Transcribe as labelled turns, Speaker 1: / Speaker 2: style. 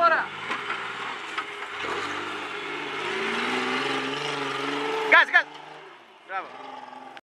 Speaker 1: agora. Gás, gás! Bravo!